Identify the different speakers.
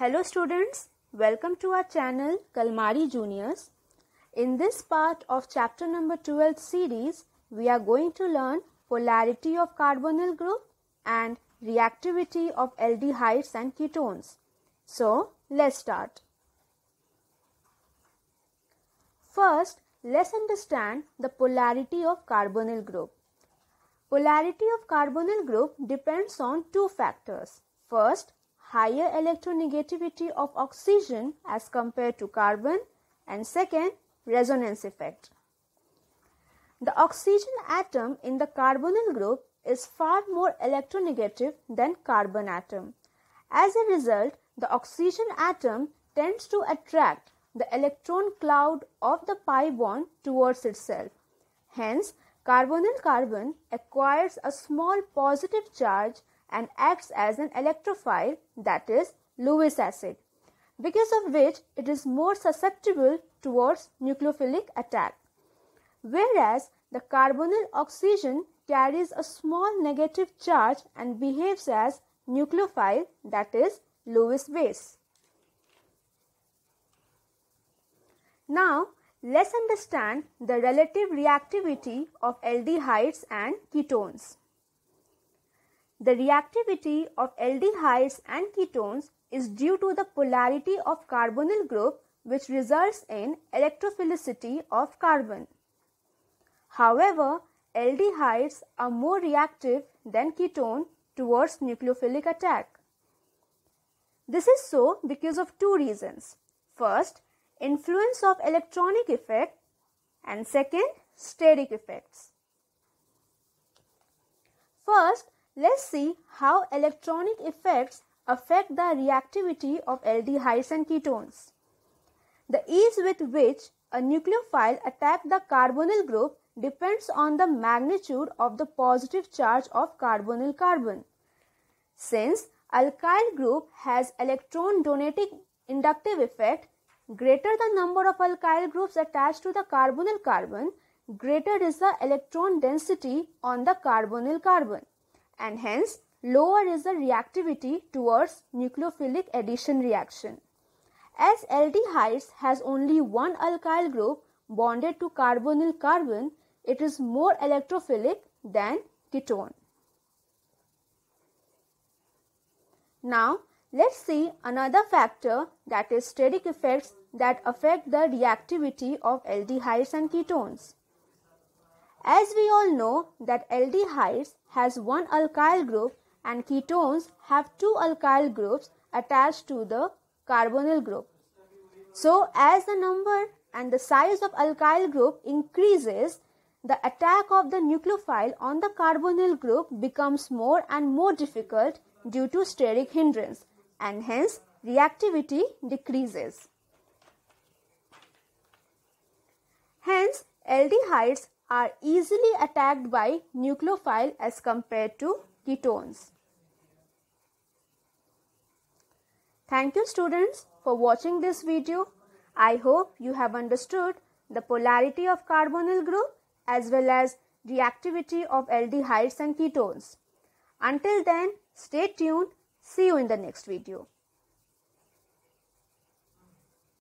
Speaker 1: Hello students, welcome to our channel Kalmadi Juniors. In this part of chapter number 12 series, we are going to learn polarity of carbonyl group and reactivity of aldehydes and ketones. So, let's start. First, let's understand the polarity of carbonyl group. Polarity of carbonyl group depends on two factors. First, higher electronegativity of oxygen as compared to carbon and second, resonance effect. The oxygen atom in the carbonyl group is far more electronegative than carbon atom. As a result, the oxygen atom tends to attract the electron cloud of the pi bond towards itself. Hence, carbonyl carbon acquires a small positive charge and acts as an electrophile that is Lewis acid because of which it is more susceptible towards nucleophilic attack whereas the carbonyl oxygen carries a small negative charge and behaves as nucleophile that is Lewis base. Now let's understand the relative reactivity of aldehydes and ketones. The reactivity of aldehydes and ketones is due to the polarity of carbonyl group which results in electrophilicity of carbon. However, aldehydes are more reactive than ketone towards nucleophilic attack. This is so because of two reasons. First, influence of electronic effect and second, steric effects. First, let's see how electronic effects affect the reactivity of aldehydes and ketones. The ease with which a nucleophile attacks the carbonyl group depends on the magnitude of the positive charge of carbonyl carbon. Since alkyl group has electron donating inductive effect, greater the number of alkyl groups attached to the carbonyl carbon, greater is the electron density on the carbonyl carbon and hence lower is the reactivity towards nucleophilic addition reaction. As aldehydes has only one alkyl group bonded to carbonyl carbon, it is more electrophilic than ketone. Now, let's see another factor that is steric effects that affect the reactivity of aldehydes and ketones. As we all know that aldehydes has one alkyl group and ketones have two alkyl groups attached to the carbonyl group. So as the number and the size of alkyl group increases, the attack of the nucleophile on the carbonyl group becomes more and more difficult due to steric hindrance and hence reactivity decreases. Hence, aldehydes are easily attacked by nucleophile as compared to ketones. Thank you students for watching this video. I hope you have understood the polarity of carbonyl group as well as reactivity of aldehydes and ketones. Until then, stay tuned. See you in the next video.